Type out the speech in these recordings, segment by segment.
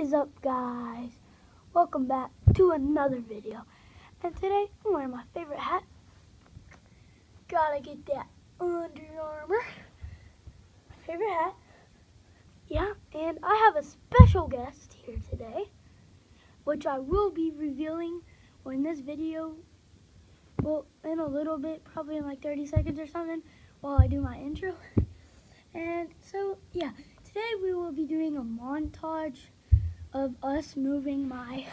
is up guys? Welcome back to another video. And today I'm wearing my favorite hat. Gotta get that Under Armour. My favorite hat. Yeah, and I have a special guest here today. Which I will be revealing when this video, well, in a little bit, probably in like 30 seconds or something, while I do my intro. And so, yeah, today we will be doing a montage of us moving my.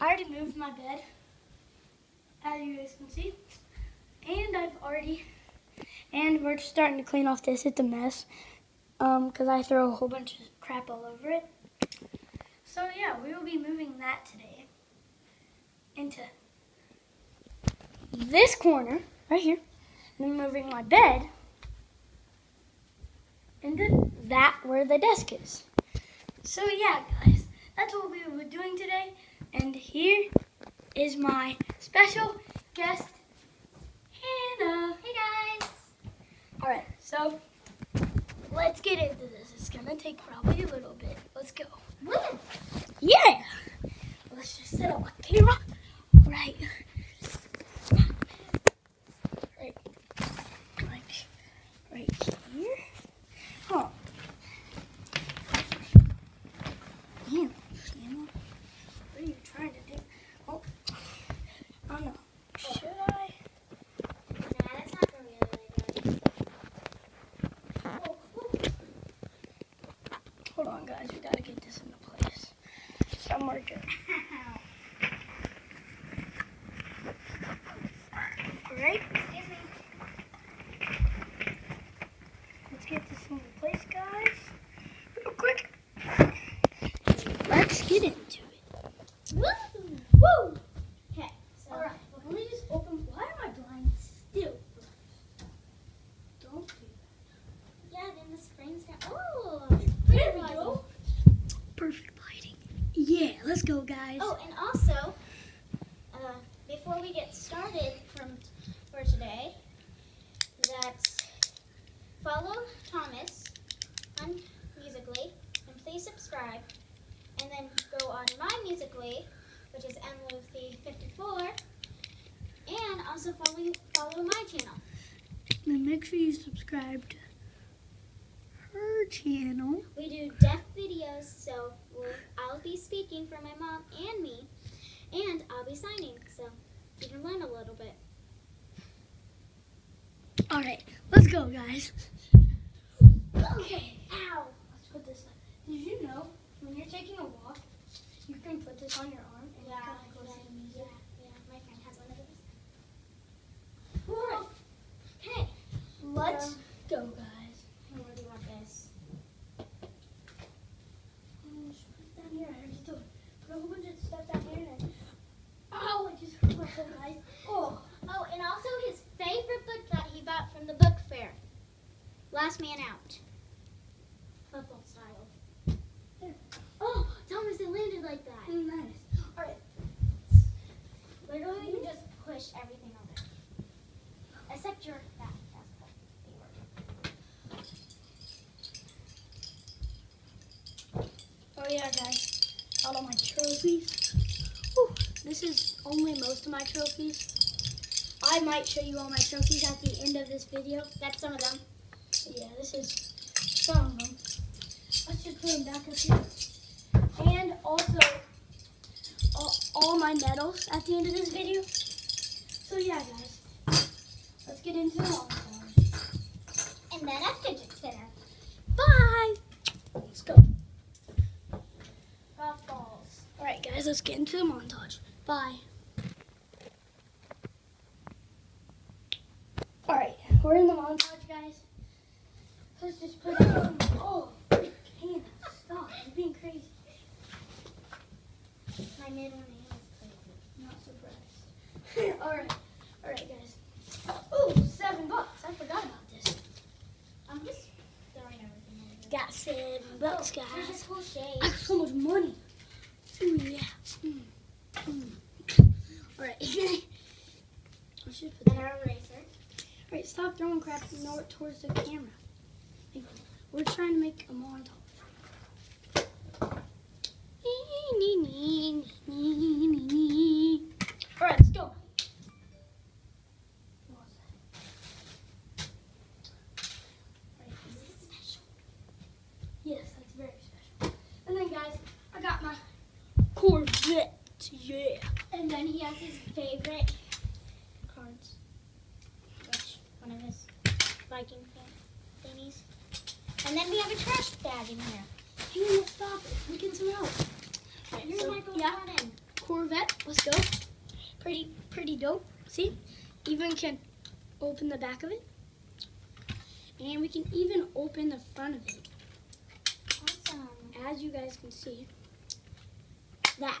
I already moved my bed, as you guys can see, and I've already, and we're just starting to clean off this. It's a mess, um, because I throw a whole bunch of crap all over it. So yeah, we will be moving that today into this corner right here, and then moving my bed into that where the desk is. So yeah, guys, that's what we were doing today. And here is my special guest, Hannah. Hey guys! All right, so let's get into this. It's gonna take probably a little bit. Let's go. Woo! Yeah. Let's just set up my camera right, right, right, right here. Huh. Damn, Shannon. What are you trying to do? Oh, I don't know. Should I? Nah, that's not for really good. Oh, oh. Hold on, guys. We gotta get this into place. Somewhere good. All right. Excuse me. Let's get this into place, guys. Real quick. Let's get into it. Woo! Woo! Okay, so All right. Let me just open. Why are my blinds still? Don't do yeah, then the springs got. Oh! There we go. Perfect lighting. Yeah, let's go, guys. Oh, and also, uh, before we get started from for today, that's follow Thomas on Musically, and please subscribe, and then go on my Musically, which is mluthi54, and also follow follow my channel. Then make sure you subscribe to her channel. We do deaf videos, so we'll, I'll be speaking for my mom and me, and I'll be signing, so you can learn a little bit. All right, let's go, guys. Okay. Ow! Let's put this. Did you know when you're taking a walk, you can put this on your arm and Yeah, it kind of yeah, to the music? yeah. My friend has one of those. Alright, Okay, let's go, guys. and where do you want this? Um, just put it down here. I already told. Put a whole bunch of stuff down here and. Ow! I just hurt myself, guys. Oh. Oh, and also his favorite book that he bought from the book fair. Last Man Out. Football style. There. Oh, Thomas, it landed like that. Mm, Nice. All right. Literally, you just push everything over. Except your that basketball. Oh yeah, guys. All of my trophies. Whew, this is only most of my trophies. I might show you all my trophies at the end of this video. That's some of them. Yeah, this is some of them. Let's just put them back up here. And also, all, all my medals at the end of this video. So yeah, guys. Let's get into the montage. And then a fidget spinner. Bye! Let's go. Golf balls. Alright, guys, let's get into the montage. Bye. Alright, we're in the montage, guys. Let's just put it on. Oh, Hannah, stop. You're being crazy. My middle name is crazy. Not surprised. Alright, alright, guys. Oh, seven bucks. I forgot about this. I'm just throwing everything there. Got seven oh, bucks, There's guys. shade. I have so much money. Ooh, yeah. eraser. All right, stop throwing crap towards the camera. We're trying to make a montage. Viking fan thingies. And then we have a trash bag in here. Hey, let's stop it. We can some out. Here's so, Michael yeah. Jordan. Corvette. Let's go. Pretty, pretty dope. See, even can open the back of it, and we can even open the front of it. Awesome. As you guys can see, that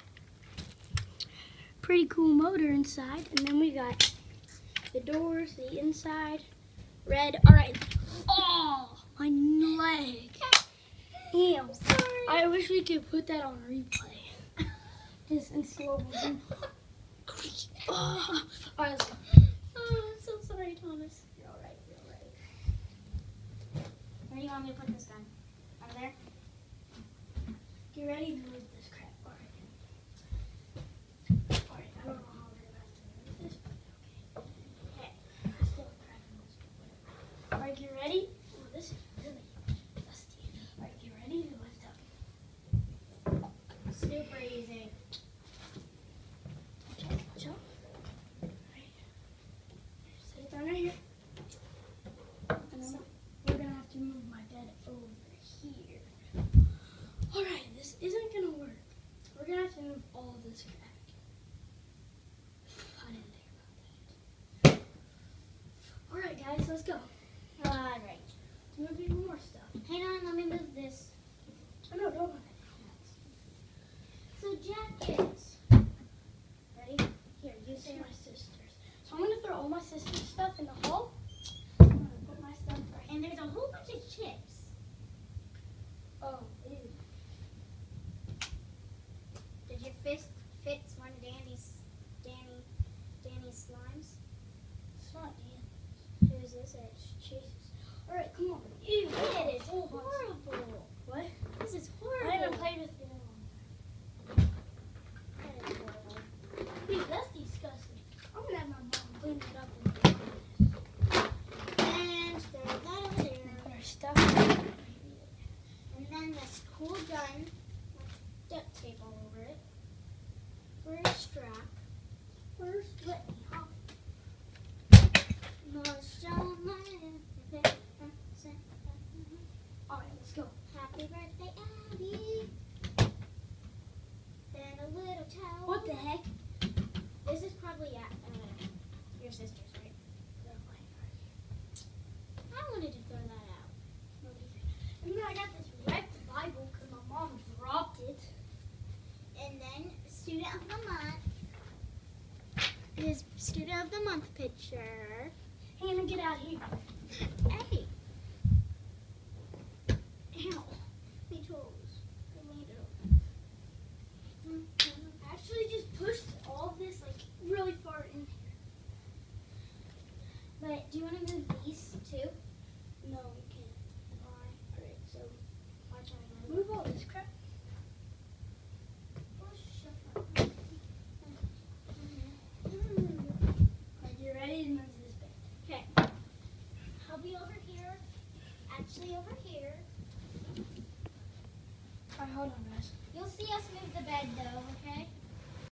pretty cool motor inside, and then we got the doors, the inside, red. All right. Oh, my leg. Damn. Sorry. I wish we could put that on replay. Just in slow motion. Oh. All right. Oh, I'm so sorry, Thomas. You're all right. You're all right. Where do you want me to put this gun? Over there? Get ready to move this crap. All right. All right. I don't know how we're gonna have to move this, but okay. Okay. We're still cracking this. All right, get ready. Oh, this is really dusty. All right, get ready to lift up. Super easy. Watch out. Watch out. All right. Set down right here. And then we're gonna have to move my bed over here. All right, this isn't gonna work. We're gonna have to move all this crap. I didn't think. All right, guys, let's go. All right. Let's more stuff. Hang on. Let me move this. Oh, no, don't. So jackets. Ready? Here, you say my sisters. So I'm gonna throw all my sister's stuff in the hall. I'm gonna put my stuff right. And there's a whole bunch of chips. Oh, ew. Did your fist fit one of Danny's Danny Danny's slimes? It's not Dan. Who's this? It's Jesus. All right, come on. Ew. It is Whole bunch. horrible. What? This is I horrible. haven't played with it in a long That is horrible. time. Dude, that's disgusting. I'm gonna have my mom clean it up. And And throw that over there. put our stuff right And then this cool gun with duct tape all over it. For a strap. First, let me hop. All right, let's go. Happy birthday, Abby. And a little towel. What the heck? This is probably at uh, your sister's, right? I wanted to throw that out. And then I got this wrecked Bible because my mom dropped it. And then student of the month. His student of the month picture. Hannah, get out of here. Hey. Ow. My toes. I landed on. I actually just pushed all of this like really far in here. But do you want to move these too? No, we can't. Why? Alright, so Watch out. move all this crap. Alright, you ready to move this bed? Okay. I'll be over here. Actually, over here.